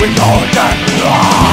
with all that love.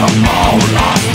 the moonlight